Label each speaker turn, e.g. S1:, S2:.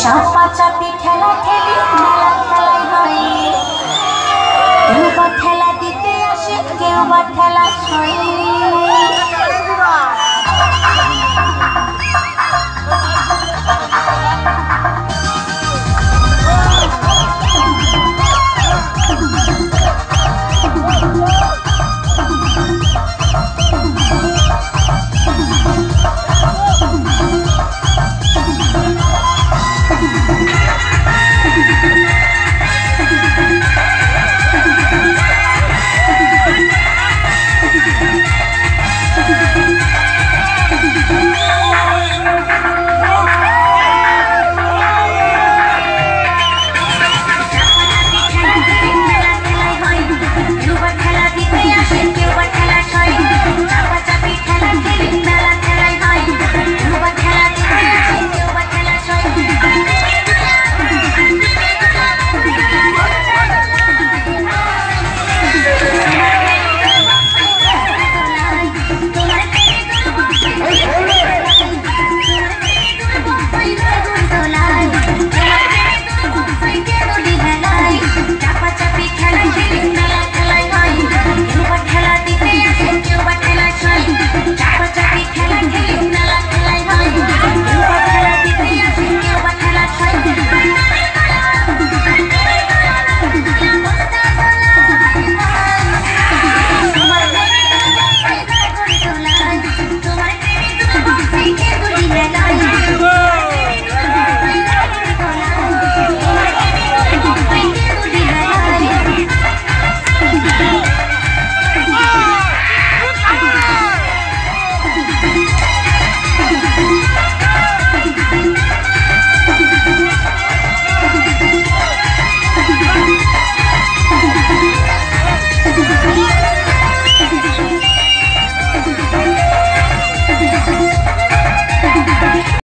S1: চাপা চাপি ঠেলা ঠেলি, মেলা খেলাই হয় কেউ বা দিতে আসে, কেউ বা খেলা সয়